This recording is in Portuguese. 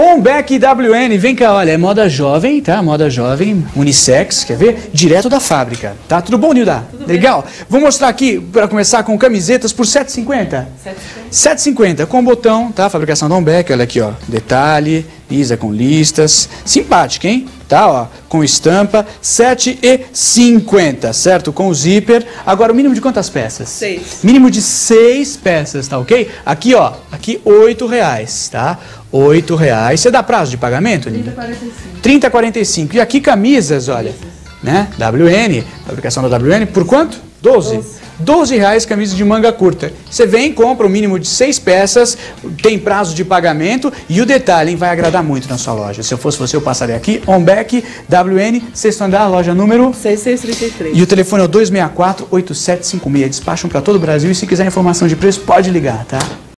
Ombeck WN, vem cá, olha, é moda jovem, tá? Moda jovem, unissex, quer ver? Direto da fábrica, tá? Tudo bom, Nilda? Legal. Vou mostrar aqui, para começar, com camisetas por 7,50. 7,50, com botão, tá? Fabricação da Ombeck, olha aqui, ó. Detalhe, lisa com listas. Simpática, hein? Tá, ó, com estampa, 7,50, certo? Com o zíper. Agora, o mínimo de quantas peças? Seis. Mínimo de seis peças, tá ok? Aqui, ó, aqui, oito reais, tá? Oito reais. Você dá prazo de pagamento, Linda? 30 a 45. E aqui camisas, olha, né? WN, fabricação da WN, por quanto? 12. 12 reais camisa de manga curta. Você vem, compra o mínimo de seis peças, tem prazo de pagamento e o detalhe, hein, vai agradar muito na sua loja. Se eu fosse você, eu passaria aqui, Onbeck, WN, sexto andar, loja número... 6633. E o telefone é o 264-8756. Despacham para todo o Brasil e se quiser informação de preço, pode ligar, tá?